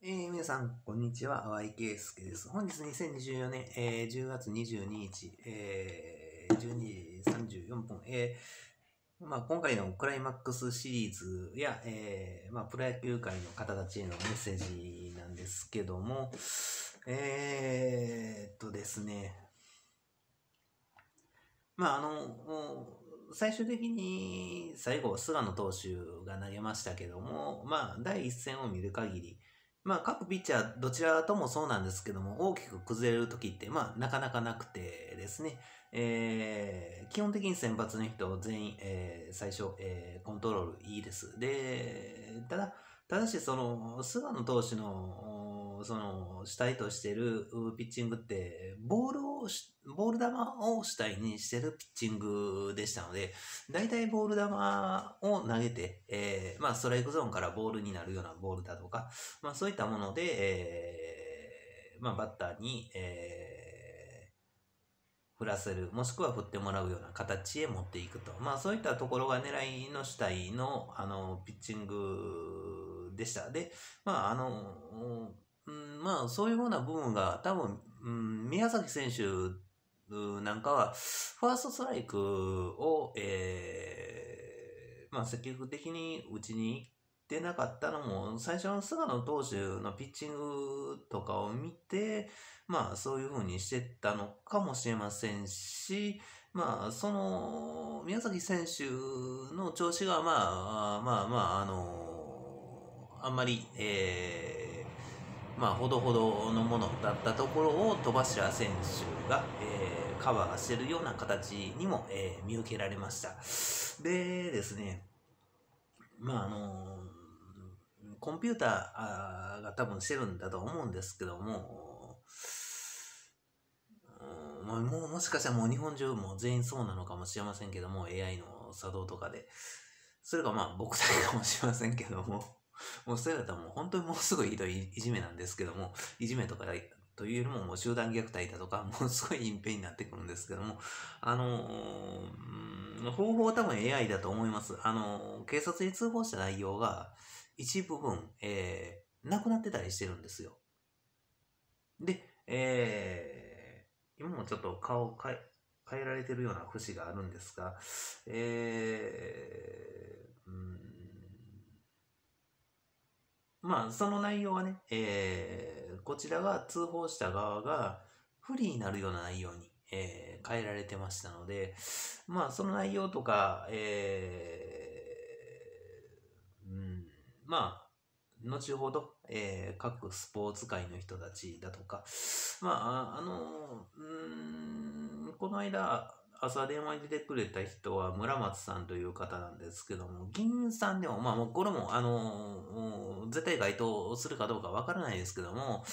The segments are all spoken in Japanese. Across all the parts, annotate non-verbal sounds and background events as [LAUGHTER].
えー、皆さん、こんにちは。淡井圭介です。本日2024年、えー、10月22日、えー、12時34分、えー、まあ、今回のクライマックスシリーズや、えー、まあ、プロ野球界の方たちへのメッセージなんですけども、えー、っとですね、まあ、あの、最終的に最後、菅野投手が投げましたけども、まあ、第一戦を見る限り、まあ、各ピッチャー、どちらともそうなんですけども、大きく崩れる時って、まあ、なかなかなくてですね、えー、基本的に先発の人全員、えー、最初、えー、コントロールいいです。で、ただ、ただし、その、菅野投手の、その、主体としてるピッチングって、ボールを、ボール球を主体にしてるピッチングでしたので、大体ボール球を投げて、えー、まあ、ストライクゾーンからボールになるようなボールだとか、まあ、そういったもので、えー、まあ、バッターに、えー、振らせる、もしくは振ってもらうような形へ持っていくと。まあ、そういったところが狙いの主体の、あの、ピッチングでした。で、まあ、あの、まあ、そういうような部分が多分、うん、宮崎選手なんかは、ファーストストライクを、えー、まあ、積極的に打ちに行ってなかったのも、最初の菅野投手のピッチングとかを見て、まあ、そういう風にしてたのかもしれませんし、まあ、その、宮崎選手の調子が、まあ、まあまあ、あの、あんまり、えー、まあ、ほどほどのものだったところを戸柱選手が、えー、カバーしてるような形にも、えー、見受けられました。でですね、まあ、あの、コンピューターが多分してるんだと思うんですけども、もうもしかしたらもう日本中も全員そうなのかもしれませんけども、AI の作動とかで。それがまあ僕だけかもしれませんけども、もうそれだったらもう本当にもうすごいひどいいじめなんですけども、いじめとかというよりももう集団虐待だとか、[LAUGHS] もうすごい隠蔽になってくるんですけども、あのー、方法は多分 AI だと思います。あのー、警察に通報した内容が一部分、えー、なくなってたりしてるんですよ。で、えー、今もちょっと顔変え、変えられてるような節があるんですが、えー、うんまあ、その内容はね、えー、こちらが通報した側が不利になるような内容に、えー、変えられてましたので、まあ、その内容とか、えー、うん、まあ、後ほど、えー、各スポーツ界の人たちだとか、まあ、あの、うん、この間、朝電話に出てくれた人は村松さんという方なんですけども、議員さんでも、まあもうこれも、あの、絶対該当するかどうかわからないですけども、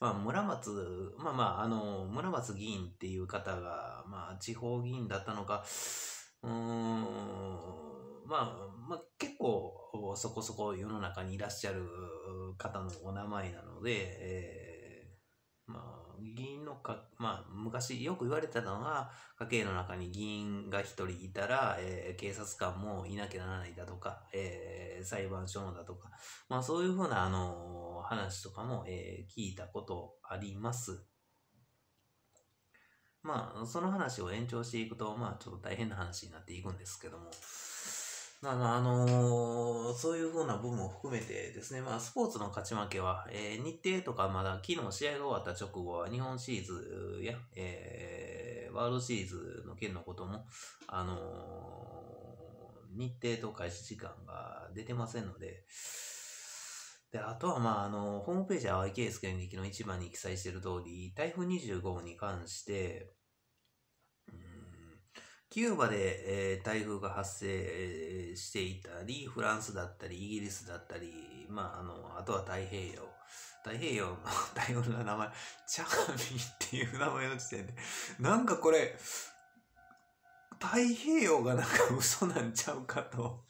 まあ村松、まあまあ、あの、村松議員っていう方が、まあ地方議員だったのか、うん、まあ、まあ結構そこそこ世の中にいらっしゃる方のお名前なので、えー、まあ、議員のか、まあ、昔よく言われてたのは、家計の中に議員が一人いたら、えー、警察官もいなきゃならないだとか、えー、裁判所のだとか、まあそういうふうな、あのー、話とかも、え、聞いたことあります。まあ、その話を延長していくと、まあちょっと大変な話になっていくんですけども、まあまあ、あのー、そういうふうな部分も含めてですね、まあ、スポーツの勝ち負けは、えー、日程とかまだ昨日試合が終わった直後は日本シリーズや、えー、ワールドシリーズの件のことも、あのー、日程と開始時間が出てませんので、で、あとは、まあ、あの、ホームページは YKS 演劇の一番に記載している通り、台風25号に関して、キューバで、えー、台風が発生していたり、フランスだったり、イギリスだったり、まあ、あの、あとは太平洋。太平洋の [LAUGHS] 台風の名前、チャーミーっていう名前の時点で、なんかこれ、太平洋がなんか嘘なんちゃうかと、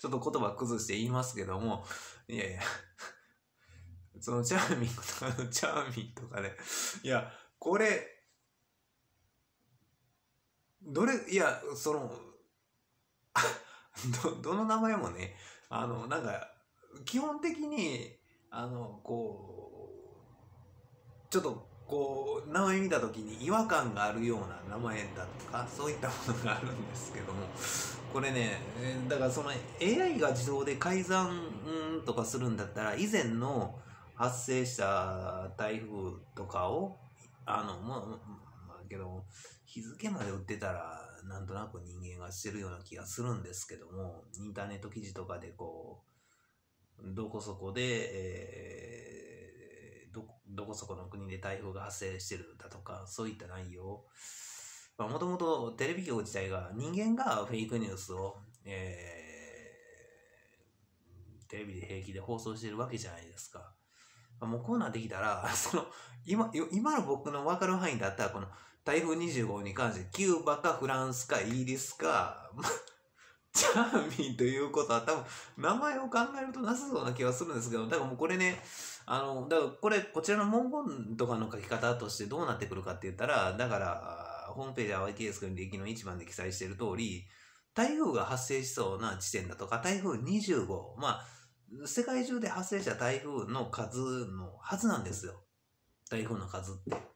ちょっと言葉崩して言いますけども、いやいや、そのチャーミーとかの、チャーミーとかね、いや、これ、どれ、いや、その、[LAUGHS] ど、どの名前もね、あの、なんか、基本的に、あの、こう、ちょっと、こう、名前見た時に違和感があるような名前だとか、そういったものがあるんですけども、これね、だからその AI が自動で改ざんとかするんだったら、以前の発生した台風とかを、あの、まあ、まあ、けど、日付まで売ってたら、なんとなく人間がしてるような気がするんですけども、インターネット記事とかでこう、どこそこで、えー、ど、どこそこの国で台風が発生してるだとか、そういった内容。まあ、もともとテレビ局自体が人間がフェイクニュースを、えー、テレビで平気で放送してるわけじゃないですか。ま、もうこうなってきたら、その、今、今の僕の分かる範囲だったら、この、台風20号に関して、キューバかフランスかイギリスか、[LAUGHS] チャーミーということは多分、名前を考えるとなさそうな気はするんですけど、だからもうこれね、あの、だからこれ、こちらの文言とかの書き方としてどうなってくるかって言ったら、だから、ホームページ IKS 君歴の一番で記載している通り、台風が発生しそうな地点だとか、台風20号、まあ、世界中で発生した台風の数のはずなんですよ。台風の数って。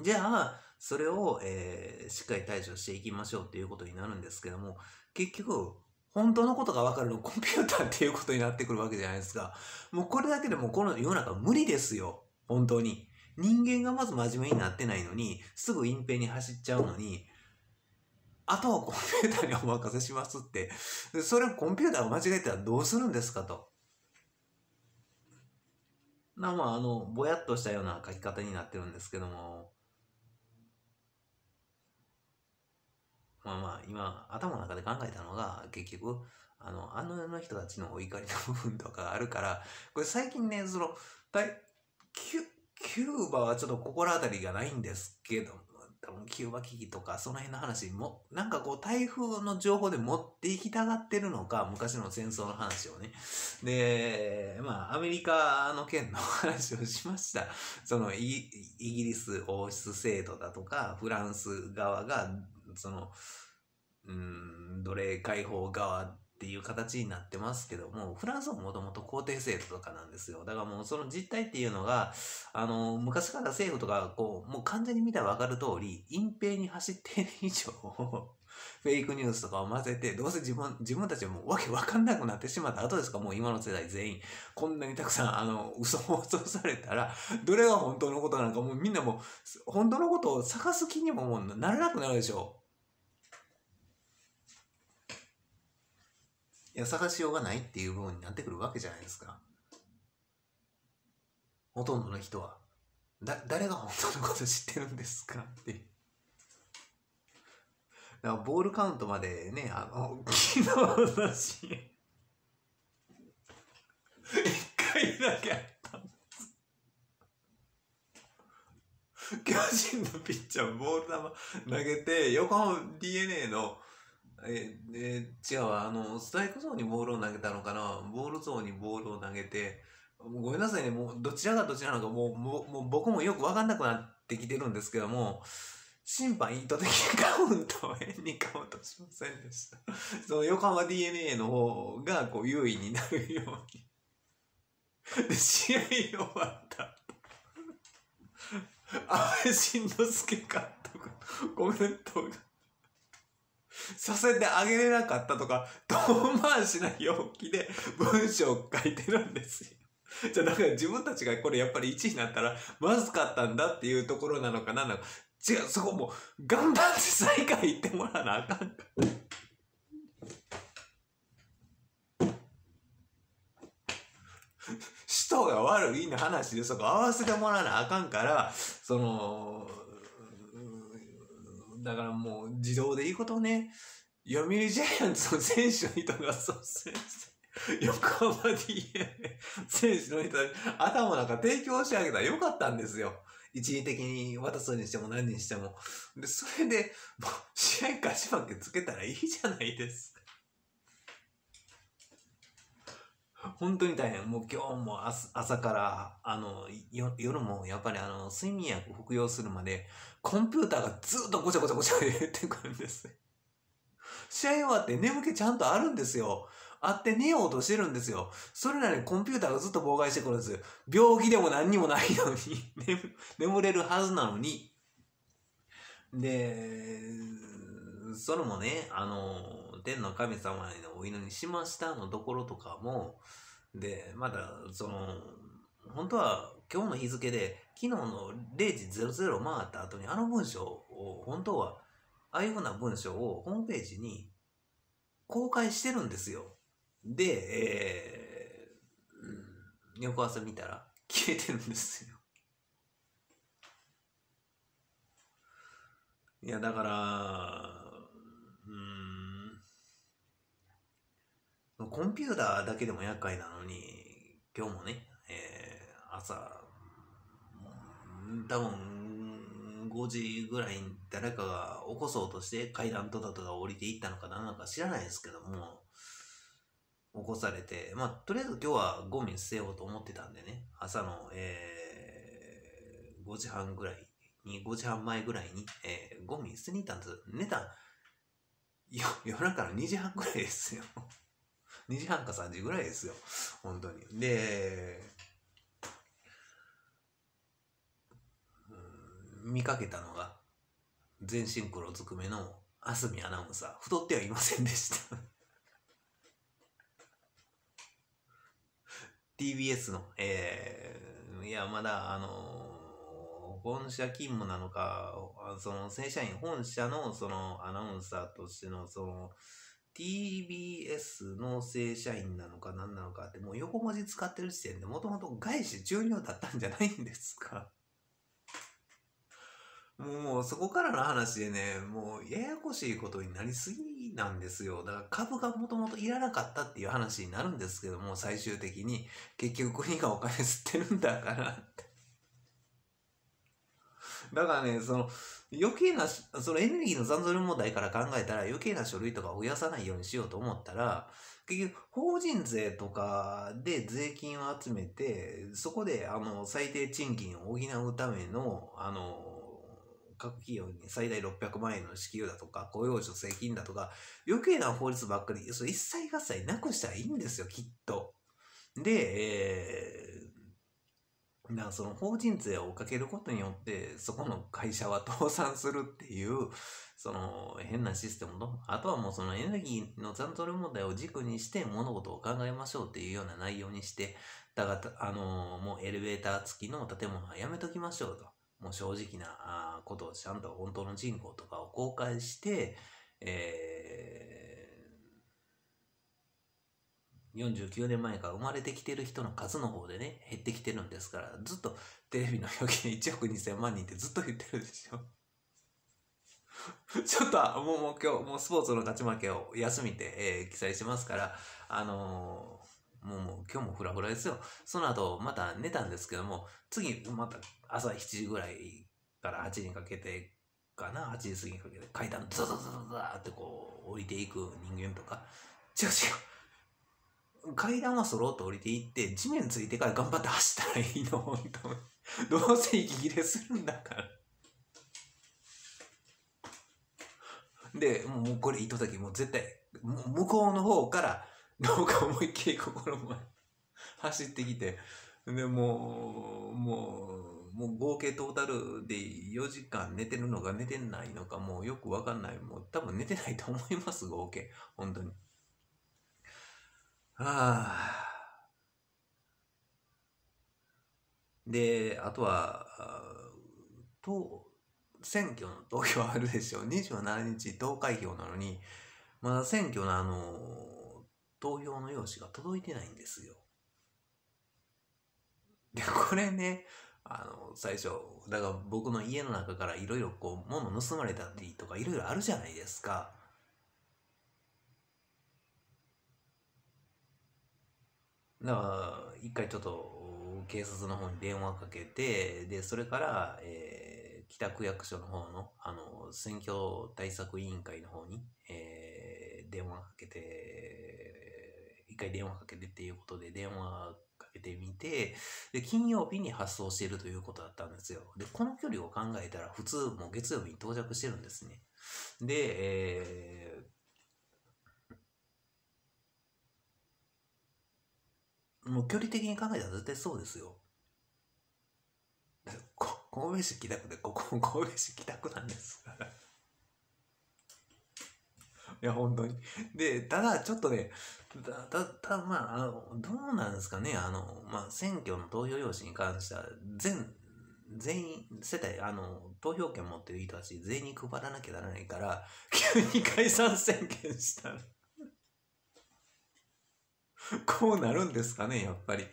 じゃあ、それを、えー、しっかり対処していきましょうっていうことになるんですけども、結局、本当のことがわかるのコンピューターっていうことになってくるわけじゃないですか。もうこれだけでもこの世の中無理ですよ。本当に。人間がまず真面目になってないのに、すぐ隠蔽に走っちゃうのに、あとはコンピューターにお任せしますって。それをコンピューターを間違えたらどうするんですかと。なまあ、あの、ぼやっとしたような書き方になってるんですけども、まあまあ、今、頭の中で考えたのが、結局、あの、あの世の人たちのお怒りの部分とかあるから、これ最近ね、その、キュキューバはちょっと心当たりがないんですけど、多分キューバ危機とかその辺の話も、なんかこう台風の情報で持っていきたがってるのか、昔の戦争の話をね。で、まあアメリカの件の話をしました。そのイギリス王室制度だとか、フランス側がその、うん、奴隷解放側っていう形になってますけども、フランスはもともと皇帝制度とかなんですよ。だからもうその実態っていうのが、あの、昔から政府とか、こう、もう完全に見たらわかる通り、隠蔽に走っている以上、[LAUGHS] フェイクニュースとかを混ぜて、どうせ自分、自分たちはもうわけわかんなくなってしまった後ですか？もう今の世代全員、こんなにたくさん、あの、嘘放送されたら、どれが本当のことなのか、もうみんなもう、本当のことを探す気にももうならなくなるでしょう。や、探しようがないっていう部分になってくるわけじゃないですか。ほとんどの人は。だ、誰が本当のこと知ってるんですかっていう。だからボールカウントまでね、あの、昨日のシーン、一回だけあったんです。巨人のピッチャーボール球投げて、横浜 DNA のええ違うわあの、ストライクゾーンにボールを投げたのかなボールゾーンにボールを投げて、ごめんなさいね、もうどちらがどちらなのかもう、もう、もう僕もよくわかんなくなってきてるんですけども、審判意図的にカウントを変にカウントしませんでした。その横浜 DNA の方がこう優位になるように。で、試合終わった。安倍晋之助監督、コメントがさせてあげれなかったとか、遠回しな表記で文章を書いてるんですよ。じゃあだから自分たちがこれやっぱり1位になったらまずかったんだっていうところなのかな？んのか違う、そこもう頑張って最下位行ってもらわなあかんか。人が悪いの話でそこ合わせてもらわなあかんから、その、だからもう自動でいいことをね、読売ジャイアンツの選手の人がそう先生、横浜 DNA 選手の人に頭なんか提供してあげたらよかったんですよ。一時的に渡すにしても何にしても。で、それで、もう試合勝ち負けつけたらいいじゃないですか。[LAUGHS] 本当に大変。もう今日も朝から、あの、夜もやっぱりあの、睡眠薬服用するまで、コンピューターがずっとごちゃごちゃごちゃ言ってくるんです。試合終わって眠気ちゃんとあるんですよ。あって寝ようとしてるんですよ。それなのにコンピューターがずっと妨害してくるんです。病気でも何にもないのに、[LAUGHS] 眠れるはずなのに。で、それもね、あの、天の神様へのお祈りしましたのところとかも、で、まだ、その、本当は今日の日付で、昨日の0時00回った後にあの文章を、本当は、ああいうふうな文章をホームページに公開してるんですよ。で、えー、翌朝見たら消えてるんですよ。いや、だから、うん、コンピューターだけでも厄介なのに、今日もね、えー、朝、多分5時ぐらいに誰かが起こそうとして階段とだとだ降りていったのか何なのか知らないですけども、起こされて、まあ、とりあえず今日はゴミ捨てようと思ってたんでね、朝の、えー、5時半ぐらいに、5時半前ぐらいに、えー、ゴミ捨てに行ったんです。寝た、夜中の2時半ぐらいですよ。2時半か3時ぐらいですよ。本当に。で、見かけたのが、全身黒ずくめのあすみアナウンサー。太ってはいませんでした [LAUGHS] TBS の、えー、いや、まだ、あのー、本社勤務なのか、その正社員、本社のそのアナウンサーとしての、その、TBS の正社員なのか何なのかって、もう横文字使ってる時点でもともと外資中入だったんじゃないんですかもうそこからの話でね、もうややこしいことになりすぎなんですよ。だから株がもともといらなかったっていう話になるんですけども、最終的に結局国がお金吸ってるんだからって。だからね、その余計な、そのエネルギーの残存問題から考えたら余計な書類とかを増やさないようにしようと思ったら、結局、法人税とかで税金を集めて、そこで、あの、最低賃金を補うための、あの、各企業に最大600万円の支給だとか、雇用助成金だとか、余計な法律ばっかり、それ一切合切なくしたらいいんですよ、きっと。で、えー、なその法人税をかけることによって、そこの会社は倒産するっていう、その変なシステムと、あとはもうそのエネルギーの残存問題を軸にして物事を考えましょうっていうような内容にして、だから、あの、もうエレベーター付きの建物はやめときましょうと。もう正直なことをちゃんと本当の人口とかを公開して、えー、49年前から生まれてきてる人の数の方でね、減ってきてるんですから、ずっとテレビの表現1億2000万人ってずっと言ってるでしょ。[LAUGHS] ちょっと、もうもう今日、もうスポーツの勝ち負けを休みで、えー、記載しますから、あのーもうもう今日もフラフラですよ。その後また寝たんですけども、次また朝7時ぐらいから8時にかけてかな、8時過ぎにかけて階段ザザザザザってこう降りていく人間とか、違う違う。階段はそろっと降りていって、地面ついてから頑張って走ったらいいの、本当に。どうせ息切れするんだから。で、もうこれ糸時もう絶対、向こうの方からなんか思いっきり心も走ってきて、で、もう、もう、もう合計トータルで4時間寝てるのか寝てないのかもうよくわかんない。もう多分寝てないと思います、合計。本当に。はあ。で、あとは、と、選挙の投票あるでしょう。[LAUGHS] 27日投開票なのに、まだ選挙のあの、投票の用紙が届いてないんですよ。で、これね、あの、最初、だから僕の家の中からいろいろこう、物盗まれたりとかいろいろあるじゃないですか。だから、一回ちょっと警察の方に電話かけて、で、それから、えー、北区役所の方の、あの、選挙対策委員会の方に、えー、電話かけて、一回電話かけてっていうことで電話かけてみて、で、金曜日に発送しているということだったんですよ。で、この距離を考えたら普通もう月曜日に到着してるんですね。で、えもう距離的に考えたら絶対そうですよ。[LAUGHS] 神戸市北区で、ここ [LAUGHS] 神戸市北区なんですから。[LAUGHS] いや、本当に。で、ただ、ちょっとね、た、た、まあ、あの、どうなんですかね、あの、まあ、選挙の投票用紙に関しては、全、全員、世帯、あの、投票権持ってる人たち全員に配らなきゃならないから、急に解散宣言したら [LAUGHS] こうなるんですかね、やっぱり。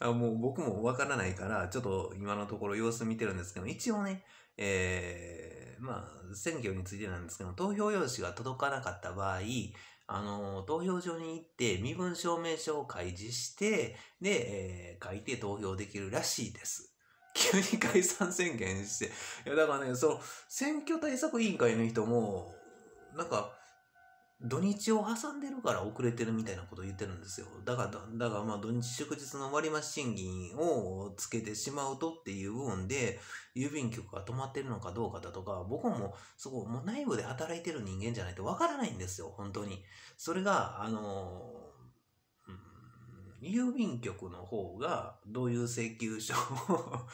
あもう僕もわからないから、ちょっと今のところ様子見てるんですけど、一応ね、えー、まあ、選挙についてなんですけど、投票用紙が届かなかった場合、あの、投票所に行って身分証明書を開示して、で、えー、書いて投票できるらしいです。急に解散宣言して。いや、だからね、その、選挙対策委員会の人も、なんか、土日を挟んでるから遅れてるみたいなことを言ってるんですよ。だから、だからまあ土日祝日の割増賃金をつけてしまうとっていう部分で、郵便局が止まってるのかどうかだとか、僕もそこ、もう内部で働いてる人間じゃないとわからないんですよ、本当に。それが、あの郵便局の方がどういう請求書を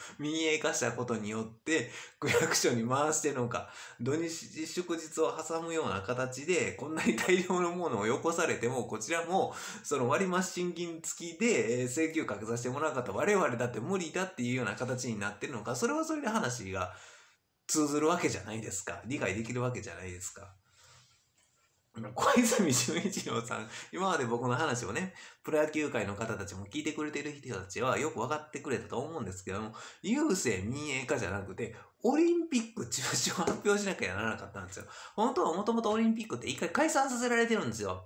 [LAUGHS] 民営化したことによって区役所に回してるのか、土日祝日を挟むような形でこんなに大量のものをよこされても、こちらもその割増賃金付きで請求かけさせてもらうかった我々だって無理だっていうような形になってるのか、それはそれで話が通ずるわけじゃないですか。理解できるわけじゃないですか。小泉純一郎さん、今まで僕の話をね、プロ野球界の方たちも聞いてくれてる人たちはよく分かってくれたと思うんですけども、郵政民営化じゃなくて、オリンピック中止を発表しなきゃならなかったんですよ。本当はもともとオリンピックって一回解散させられてるんですよ。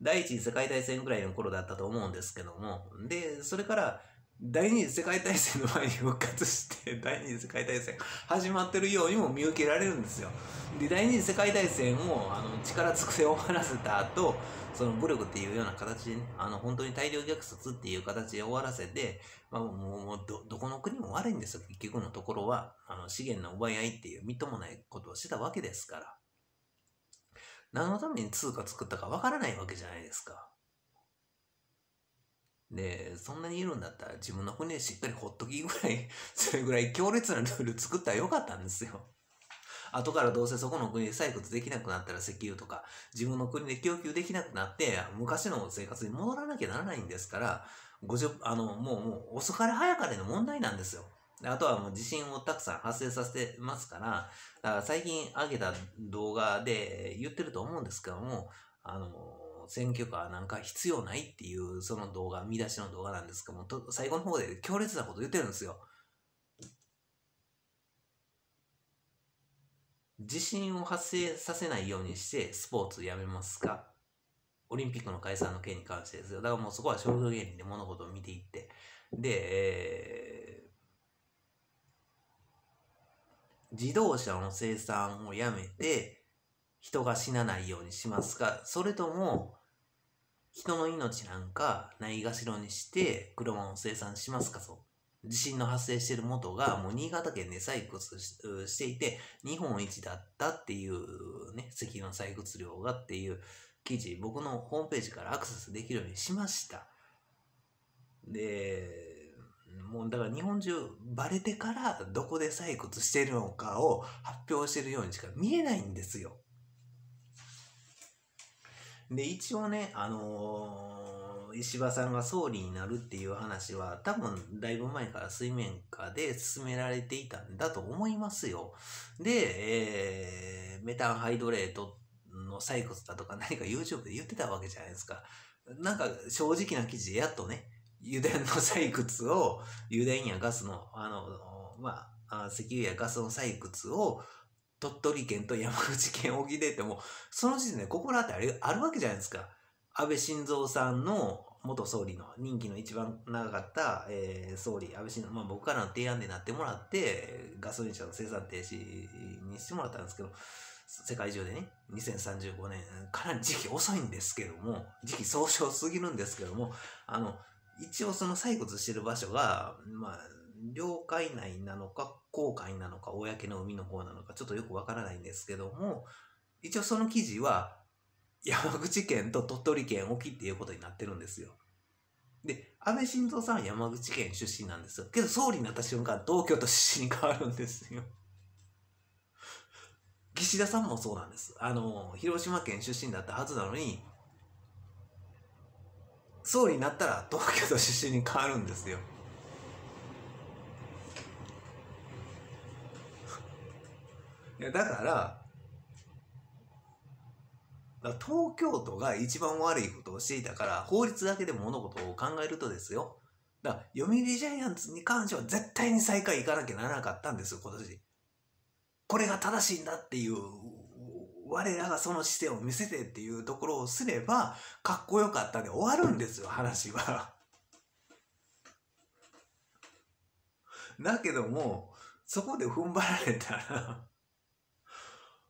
第一次世界大戦ぐらいの頃だったと思うんですけども。で、それから、第二次世界大戦の前に復活して、[LAUGHS] 第二次世界大戦始まってるようにも見受けられるんですよ。で、第二次世界大戦をあの力尽くせ終わらせた後、その武力っていうような形でね、あの本当に大量虐殺っていう形で終わらせて、まあ、もうもうど、どこの国も悪いんですよ、結局のところは。あの資源の奪い合いっていうみっともないことをしてたわけですから。何のために通貨作ったかわからないわけじゃないですか。で、そんなにいるんだったら自分の国でしっかりほっときぐらい、[LAUGHS] それぐらい強烈なルール作ったらよかったんですよ。後からどうせそこの国で採掘できなくなったら石油とか、自分の国で供給できなくなって、昔の生活に戻らなきゃならないんですから、あの、もう、もう、遅かれ早かれの問題なんですよ。あとはもう地震をたくさん発生させてますから、だから最近上げた動画で言ってると思うんですけども、あの、選挙カーなんか必要ないっていうその動画、見出しの動画なんですけども、最後の方で強烈なこと言ってるんですよ。地震を発生させないようにしてスポーツやめますか？オリンピックの解散の件に関してですよ。だからもうそこは少女原理で物事を見ていって。で、えー、自動車の生産をやめて人が死なないようにしますか？それとも人の命なんかないがしろにして車を生産しますかと。地震の発生している元がもう新潟県で採掘していて日本一だったっていうね、石油の採掘量がっていう記事、僕のホームページからアクセスできるようにしました。で、もうだから日本中バレてからどこで採掘してるのかを発表してるようにしか見えないんですよ。で、一応ね、あのー、石破さんが総理になるっていう話は、多分、だいぶ前から水面下で進められていたんだと思いますよ。で、えー、メタンハイドレートの採掘だとか何か YouTube で言ってたわけじゃないですか。なんか正直な記事でやっとね、油田の採掘を、油田やガスの、あの、まあ、石油やガスの採掘を鳥取県と山口県沖でっても、その時点で心当たりあるわけじゃないですか。安倍晋三さんの元総理の任期の一番長かった、えー、総理、安倍晋三、まあ僕からの提案でなってもらって、ガソリン車の生産停止にしてもらったんですけど、世界中でね、2035年、かなり時期遅いんですけども、時期総称すぎるんですけども、あの、一応その採掘してる場所が、まあ、領海内なのか、公海なのか、公の海の方なのか、ちょっとよくわからないんですけども、一応その記事は、山口県と鳥取県沖っていうことになってるんですよ。で、安倍晋三さんは山口県出身なんですよ。けど総理になった瞬間、東京都出身に変わるんですよ。岸田さんもそうなんです。あの、広島県出身だったはずなのに、総理になったら東京都出身に変わるんですよ。いやだから東京都が一番悪いことをしていたから法律だけで物事を考えるとですよ。だから読売ジャイアンツに関しては絶対に最下位行かなきゃならなかったんですよ今年。これが正しいんだっていう我らがその姿勢を見せてっていうところをすればかっこよかったで終わるんですよ話は。[LAUGHS] だけどもそこで踏ん張られたら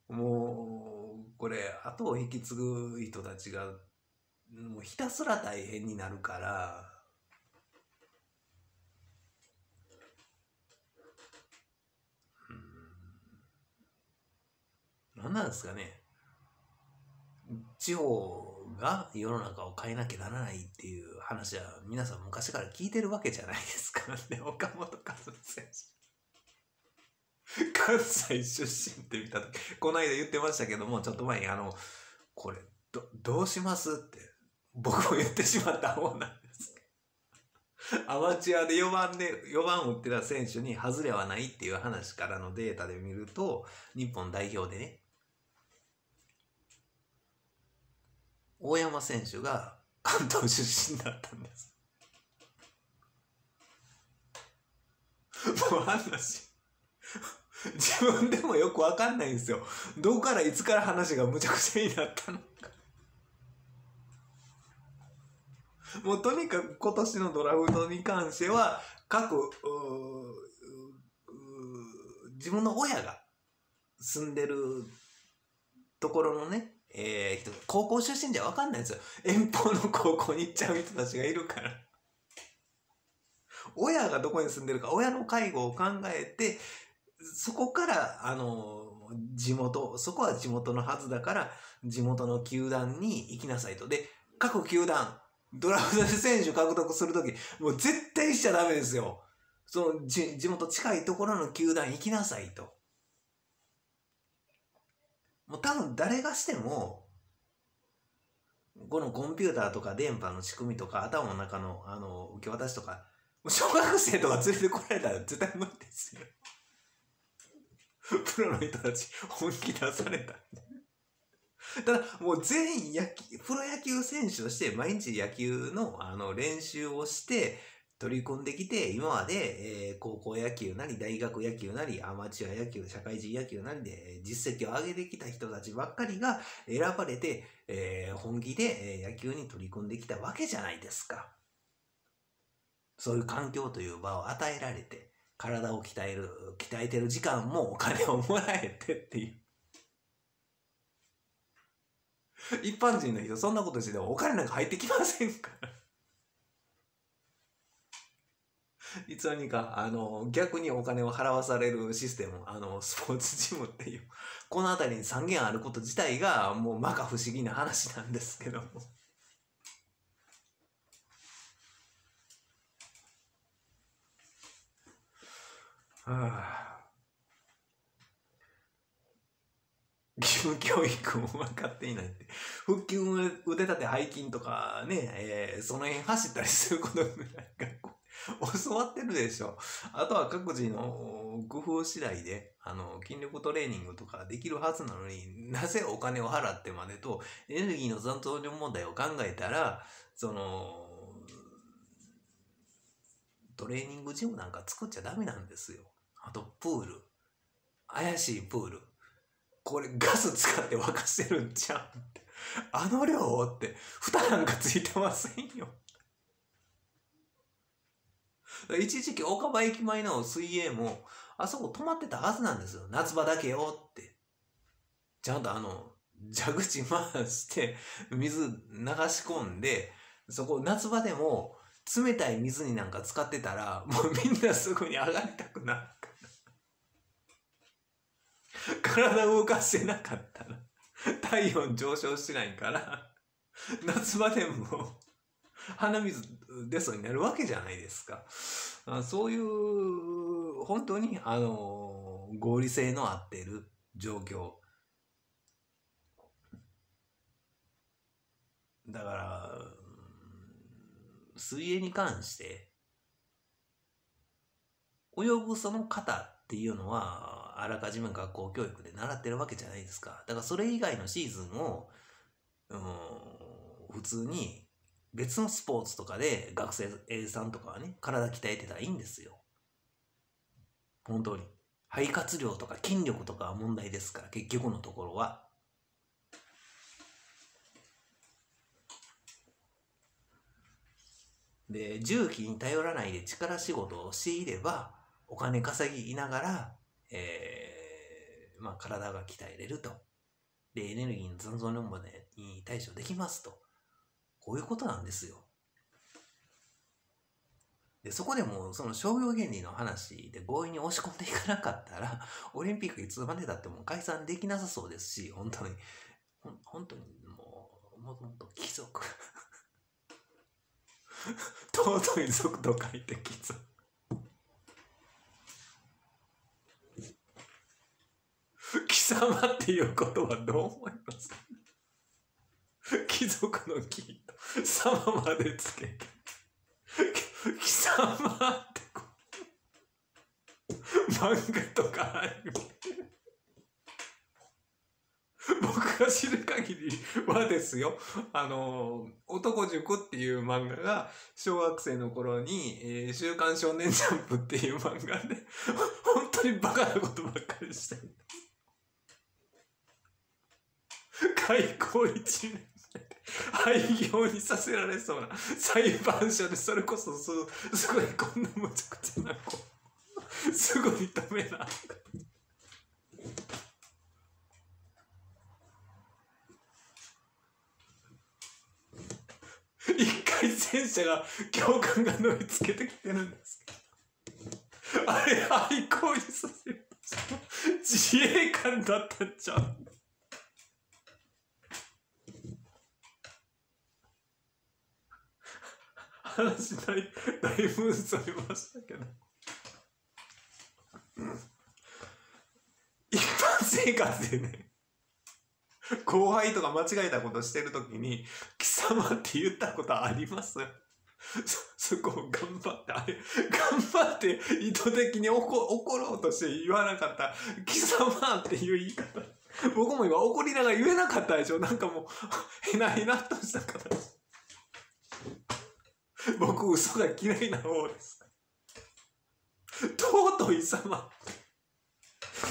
もう、これ、後を引き継ぐ人たちが、もうひたすら大変になるから、何なんですかね。地方が世の中を変えなきゃならないっていう話は皆さん昔から聞いてるわけじゃないですか。ね、[LAUGHS] 岡本和選手。[LAUGHS] 関西出身って見た時、この間言ってましたけども、ちょっと前にあの、これ、ど、どうしますって僕も言ってしまった方なんです。アマチュアで4番で、4番打ってた選手に外れはないっていう話からのデータで見ると、日本代表でね、大山選手が関東出身だったんです。もう話 [LAUGHS] 自分でもよくわかんないんですよ。どこからいつから話がむちゃくちゃになったのか。もうとにかく今年のドラフトに関しては、各、自分の親が住んでるところのね、えー、高校出身じゃわかんないんですよ。遠方の高校に行っちゃう人たちがいるから。親がどこに住んでるか、親の介護を考えて、そこから、あの、地元、そこは地元のはずだから、地元の球団に行きなさいと。で、各球団、ドラフトで選手獲得するとき、もう絶対しちゃダメですよ。その地元近いところの球団行きなさいと。もう多分誰がしても、このコンピューターとか電波の仕組みとか頭の中のあの受け渡しとか、小学生とか連れてこられたら絶対無理ですよ。プロの人たち本気出された。ただ、もう全員野球、プロ野球選手として毎日野球のあの練習をして取り組んできて、今まで、えー、高校野球なり大学野球なりアマチュア野球、社会人野球なりで実績を上げてきた人たちばっかりが選ばれて、えー、本気で野球に取り組んできたわけじゃないですか。そういう環境という場を与えられて、体を鍛える、鍛えてる時間もお金をもらえてっていう。一般人の人そんなことしててもお金なんか入ってきませんから。いつのにか、あの、逆にお金を払わされるシステム、あの、スポーツジムっていう、この辺りに3軒あること自体が、もう、まか不思議な話なんですけども。あ、義務教育も分かっていないって。腹筋腕立て背筋とかね、えー、その辺走ったりすることぐらい学校教わってるでしょ。あとは各自の工夫次第で、あの、筋力トレーニングとかできるはずなのになぜお金を払ってまでと、エネルギーの残存量問題を考えたら、その、トレーニングジムなんか作っちゃダメなんですよ。あとプール。怪しいプール。これガス使って沸かしてるんちゃうって。あの量って、蓋なんかついてませんよ。一時期岡場駅前の水泳も、あそこ止まってたはずなんですよ。夏場だけよって。ちゃんとあの、蛇口回して、水流し込んで、そこ夏場でも冷たい水になんか使ってたら、もうみんなすぐに上がりたくなる。[LAUGHS] 体を動かしてなかったら、体温上昇しないから、夏場でも、鼻水出そうになるわけじゃないですか。あそういう、本当に、あの、合理性の合ってる状況。だから、水泳に関して、泳ぐその方っていうのは、あらかじめ学校教育で習ってるわけじゃないですか。だからそれ以外のシーズンを、うん、普通に別のスポーツとかで学生さんとかはね、体鍛えてたらいいんですよ。本当に。肺活量とか筋力とかは問題ですから、結局のところは。で、重機に頼らないで力仕事をしていれば、お金稼ぎながら、えー、まあ体が鍛えれると。で、エネルギーの残存量までに対処できますと。こういうことなんですよ。で、そこでも、その商業原理の話で強引に押し込んでいかなかったら、オリンピックいつまでだっても解散できなさそうですし、本当に、本当にもう、もともと貴族。[LAUGHS] 尊い族と書いて貴族。貴様っていうことはどう思います？貴族の貴と様までつけて。貴様ってこう漫画とかアニメ僕が知る限りはですよ。あの男塾っていう漫画が小学生の頃に「えー週刊少年ジャンプ」っていう漫画で本当にバカなことばっかりしてる開校一年廃業にさせられそうな裁判所でそれこそすすごいこんなむちゃくちゃな。子すぐに止めな。一回戦車が教官が乗りつけてきてるんですけど。あれ廃校にさせようとした自衛官だったんちゃう？話だいだいぶそれましたけど。一般生活でね後輩とか間違えたことしてるときに「貴様」って言ったことあります？[LAUGHS] そこを頑張ってあれ頑張って意図的に怒ろうとして言わなかった「貴様」っていう言い方。僕も今怒りながら言えなかったでしょ。なんかもうへなへなっとした形 [LAUGHS] 僕嘘が嫌いな方です。尊い様。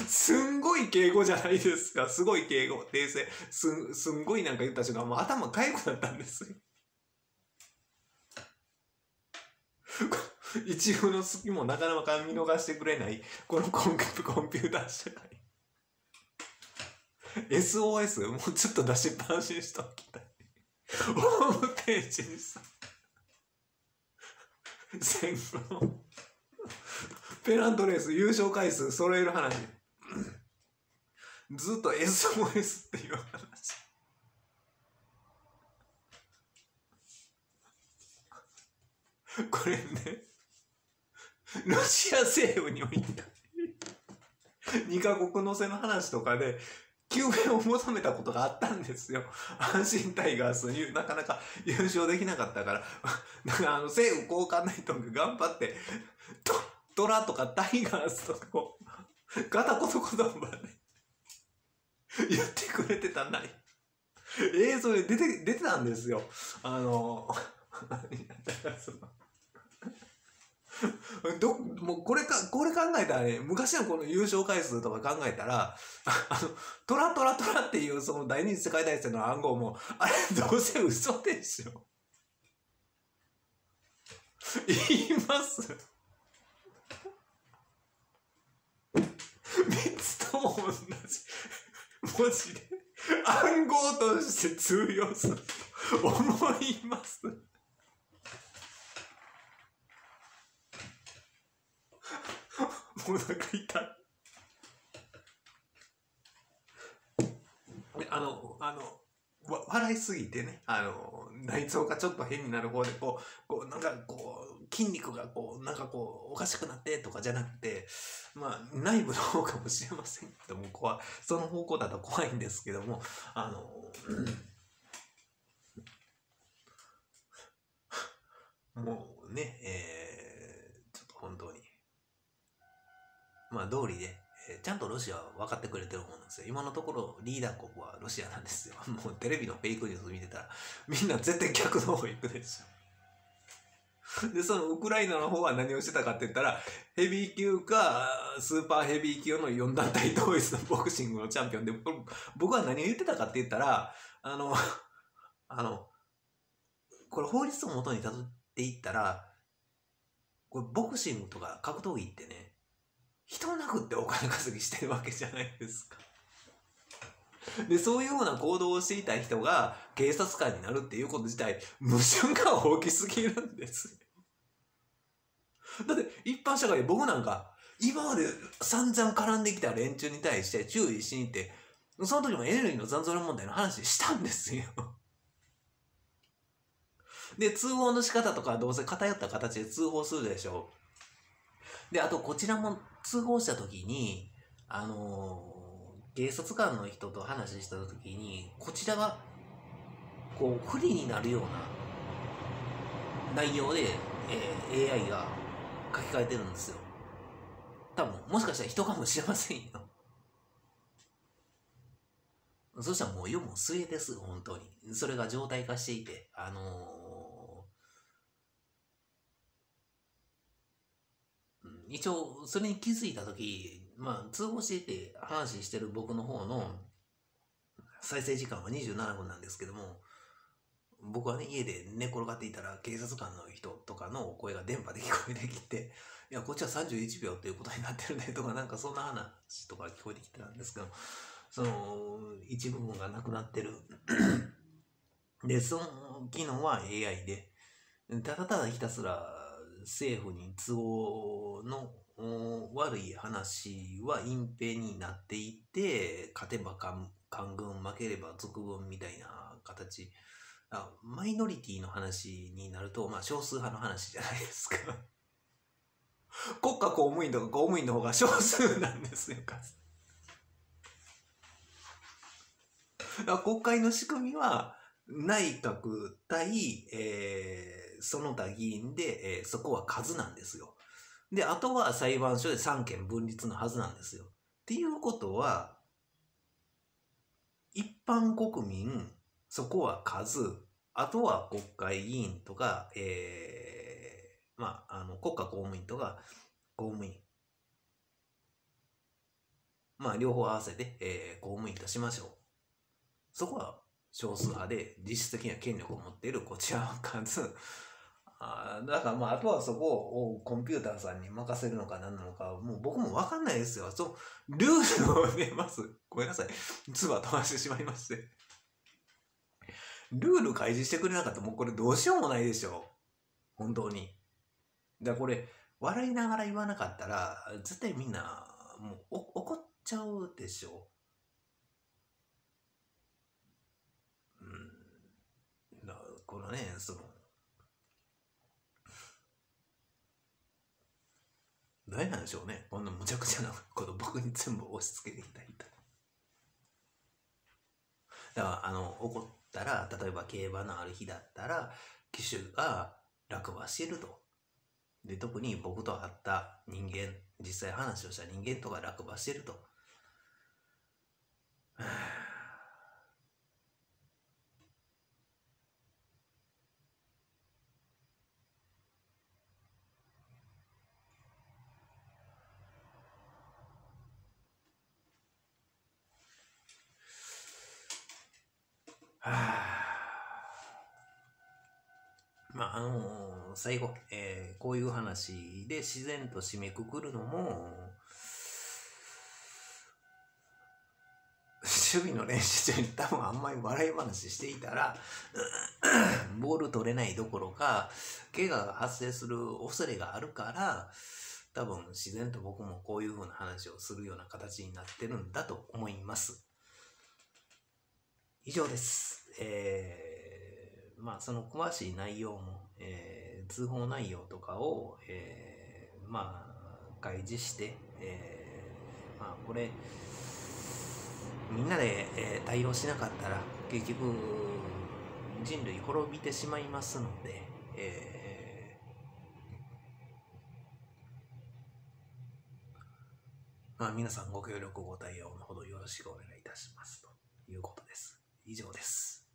すんごい敬語じゃないですか。すごい敬語。訂正すすんごいなんか言った瞬間もう頭かゆくなったんです。よ [LAUGHS] 一部の隙もなかなか見逃してくれない。このコンコンピューター社会。SOS もうちょっと出しっぱなしにしときたい。ホームページにさ戦後ペナントレース優勝回数揃える話。ずっと SOS っていう話。これねロシア政府において2カ国乗せの話とかで救援を求めたことがあったんですよ。阪神タイガースになかなか優勝できなかったから、だからあの政府交換ナイトが頑張って、トトラとかタイガースとかを、ガタコト言葉で言ってくれてたんだ映像で出て、出てたんですよ。あの、だからその [LAUGHS] どもうこれかこれ考えたらね昔のこの優勝回数とか考えたらあのトラトラトラっていうその第二次世界大戦の暗号もあれどうせ嘘でしょ。言います？3つとも同じ。文字で暗号として通用すると思いますもう腹痛い。あの、あの、わ笑いすぎてね、あの、内臓がちょっと変になる方で、こう、こう、なんかこう、筋肉がこう、なんかこう、おかしくなってとかじゃなくて、まあ、内部の方かもしれませんけども、怖その方向だと怖いんですけども、あの、もうね、えまあ、道理で、えー、ちゃんとロシアは分かってくれてる方なんですよ。今のところリーダー国はロシアなんですよ。[LAUGHS] もうテレビのフェイクニュース見てたら、みんな絶対逆の方行くでしょ。[LAUGHS] で、そのウクライナの方は何をしてたかって言ったら、ヘビー級かスーパーヘビー級の4団体統一のボクシングのチャンピオンで、僕は何を言ってたかって言ったら、あの、[LAUGHS] あの、これ法律をもとにたどっていったら、これボクシングとか格闘技ってね、人を殴ってお金稼ぎしてるわけじゃないですか。で、そういうような行動をしていた人が警察官になるっていうこと自体、矛盾が大きすぎるんですよ。だって一般社会で僕なんか、今まで散々絡んできた連中に対して注意しに行って、その時もエネルギーの残存問題の話したんですよ。で、通報の仕方とかどうせ偏った形で通報するでしょう。で、あとこちらも通報した時に、あのー、警察官の人と話した時に、こちらが、こう、不利になるような内容で、えー、AI が書き換えてるんですよ。多分、もしかしたら人かもしれませんよ。そしたらもう世も末です、本当に。それが状態化していて、あのー、一応、それに気づいたとき、まあ、通報してて話してる僕の方の再生時間は27分なんですけども、僕はね、家で寝転がっていたら、警察官の人とかの声が電波で聞こえてきて、いや、こっちは31秒っていうことになってるねとか、なんかそんな話とか聞こえてきてたんですけど、その一部分がなくなってる。で、その機能は AI で、ただただひたすら政府に都合の悪い話は隠蔽になっていって、勝てば官軍、負ければ賊軍みたいな形あ。マイノリティの話になると、まあ少数派の話じゃないですか。[LAUGHS] 国家公務員とか公務員の方が少数なんですよ、[LAUGHS] 国会の仕組みは、内閣対、えー、その他議員で、えー、そこは数なんですよ。で、あとは裁判所で三権分立のはずなんですよ。っていうことは、一般国民、そこは数、あとは国会議員とか、えー、まあ、あの、国家公務員とか、公務員。まあ、両方合わせて、えー、公務員としましょう。そこは少数派で実質的な権力を持っているこちらの数。あだからまあ、あとはそこをコンピューターさんに任せるのか何なのか、もう僕もわかんないですよ。そう、ルールをね、まず、[LAUGHS] ごめんなさい。唾飛ばしてしまいまして。ルール開示してくれなかったらもうこれどうしようもないでしょ。本当に。だからこれ、笑いながら言わなかったら、絶対みんな、もうお怒っちゃうでしょ。うん。だこのね、その、何なんでしょうね。こんなむちゃくちゃなこと僕に全部押し付けてきた人。だから、あの、怒ったら、例えば競馬のある日だったら、騎手が落馬してると。で、特に僕と会った人間、実際話をした人間とか落馬してると。[SIGHS] まあ、あのー、最後、えー、こういう話で自然と締めくくるのも、[LAUGHS] 守備の練習中に多分あんまり笑い話していたら、[CLEARS THROAT] ボール取れないどころか、怪我が発生する恐れがあるから、多分自然と僕もこういう風な話をするような形になってるんだと思います。以上です。えー、まあ、その詳しい内容も、えー、通報内容とかを、えー、まあ、開示して、えー、まあ、これ、みんなで、えー対応しなかったら、結局、人類滅びてしまいますので、えーまあ、皆さんご協力ご対応のほどよろしくお願いいたしますということです。以上です。